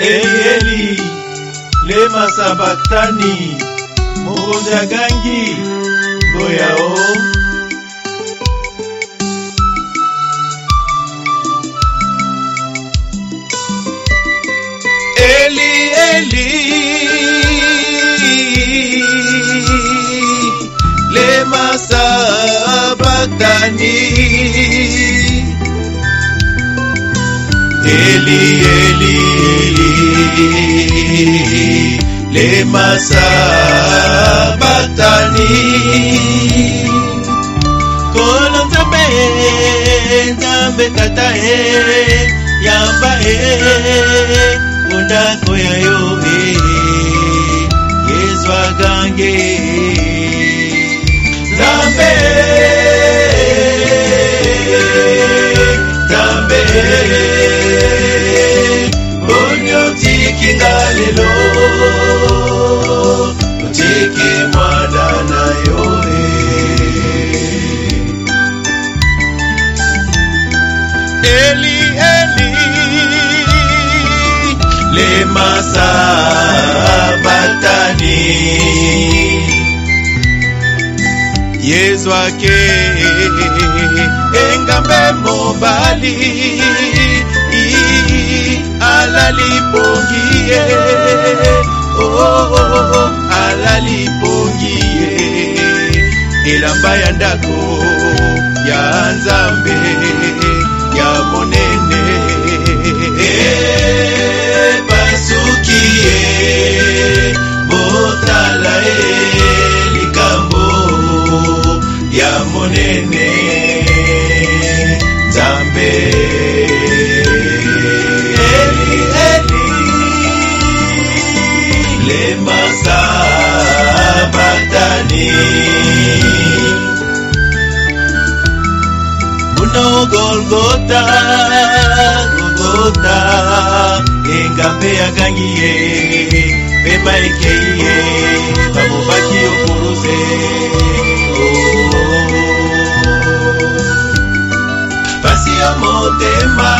elieli lemasa batani mokonzi agangi boyao eli eli lemasa batani eli eli Le lemasabatani kolo nzambe nzambe tata e yamba e unasi eli eli lemasa batani yezwake engambe mobali alali pongi ye oh, oh, oh, alali pongi ye elamba ya ndako ya nzambe monene basuki ye botala ye likambo ya monene no golgota golgota engambe yakangi ye pemba ekei ye bamobaki okuluze pasi oh. yo motema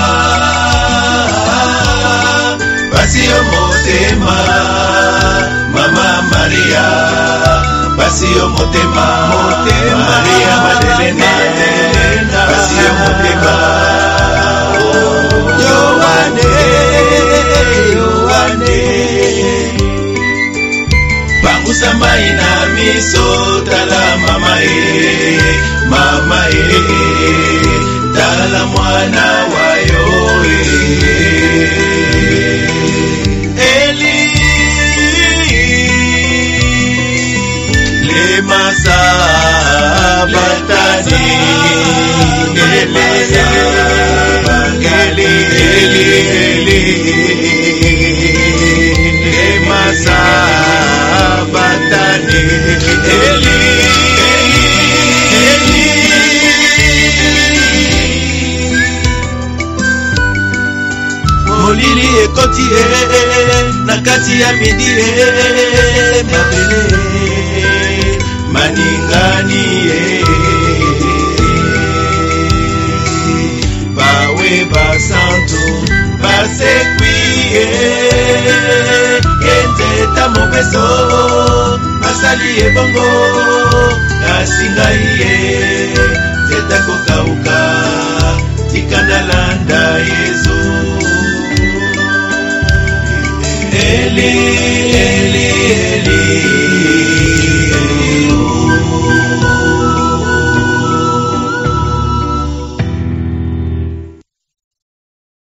pasi yo motema mama maria pasi yo motema maria madelene pasi ya motema yoane yoane pangusa mai na miso tala mama e mama e tala mwana wa yo e eli le masa batani kati na kati ya midi mabele maningani bawe basanto basekwi kende ta mobeso basali ebongo nasingai ye tetakokauka tika na landa believe.